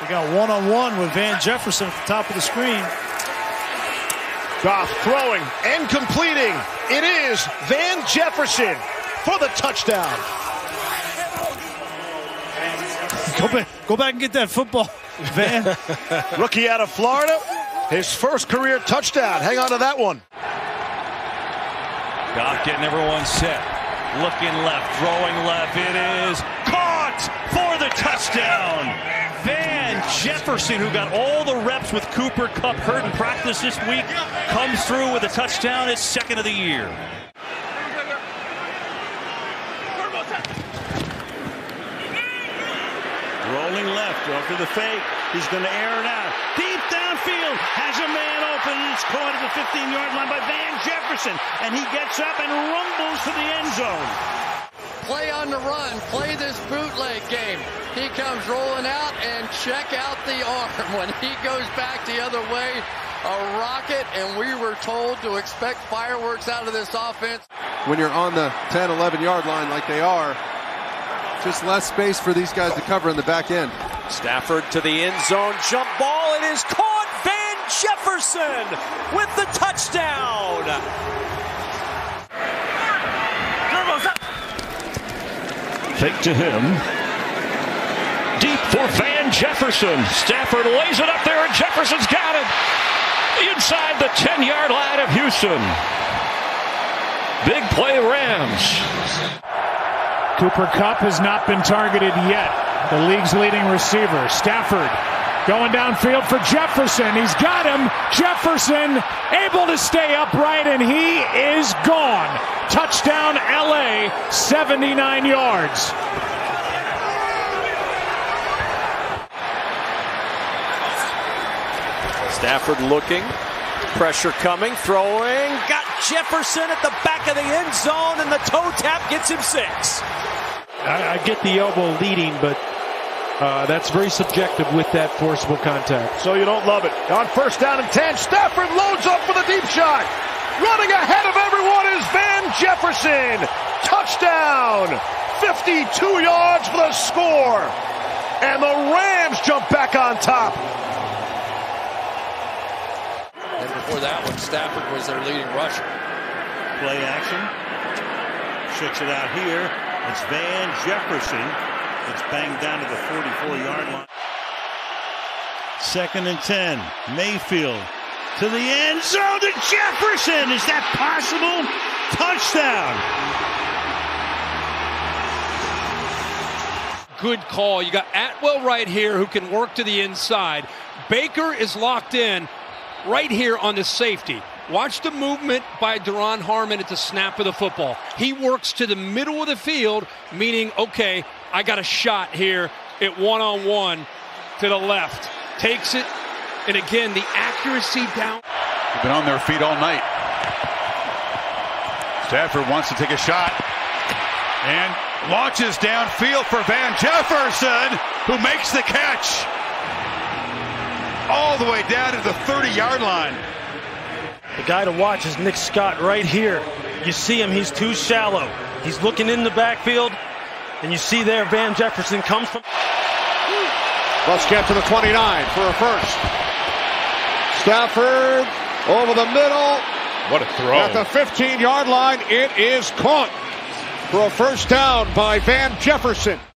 We got one-on-one with Van Jefferson at the top of the screen. Goff throwing and completing. It is Van Jefferson for the touchdown. Go back, go back and get that football, Van. Rookie out of Florida, his first career touchdown. Hang on to that one. Goff getting everyone set. Looking left, throwing left. It is caught for the touchdown. Jefferson, who got all the reps with Cooper Kupp hurt in practice this week, comes through with a touchdown. His second of the year. Rolling left, after the fake. He's going to air it out. Deep downfield. Has a man open. It's caught at the 15-yard line by Van Jefferson. And he gets up and rumbles to the end zone. Play on the run. Play this bootleg game. He comes rolling out and check out the arm. When he goes back the other way, a rocket, and we were told to expect fireworks out of this offense. When you're on the 10, 11 yard line like they are, just less space for these guys to cover in the back end. Stafford to the end zone, jump ball, it is caught. Van Jefferson with the touchdown. Fake to him. Deep for Van Jefferson. Stafford lays it up there, and Jefferson's got it. Inside the 10 yard line of Houston. Big play, Rams. Cooper Kupp has not been targeted yet. The league's leading receiver, Stafford, going downfield for Jefferson. He's got him. Jefferson able to stay upright, and he is gone. Touchdown, LA, 79 yards. Stafford looking. Pressure coming, throwing. Got Jefferson at the back of the end zone, and the toe tap gets him six. I, I get the elbow leading, but uh, that's very subjective with that forcible contact. So you don't love it. On first down and 10, Stafford loads up for the deep shot. Running ahead of everyone is Van Jefferson. Touchdown. 52 yards for the score. And the Rams jump back on top. And before that one, Stafford was their leading rusher. Play action. Checks it out here. It's Van Jefferson. It's banged down to the 44 yard line. Second and 10. Mayfield to the end zone to Jefferson. Is that possible? Touchdown. Good call. You got Atwell right here who can work to the inside. Baker is locked in right here on the safety. Watch the movement by Duron Harmon at the snap of the football. He works to the middle of the field, meaning, okay, I got a shot here at one on one to the left. Takes it, and again, the accuracy down. They've been on their feet all night. Stafford wants to take a shot and launches downfield for Van Jefferson, who makes the catch all the way down to the 30 yard line. The guy to watch is Nick Scott right here. You see him, he's too shallow. He's looking in the backfield, and you see there Van Jefferson comes from. Let's get to the 29 for a first. Stafford over the middle. What a throw. At the 15 yard line, it is caught for a first down by Van Jefferson.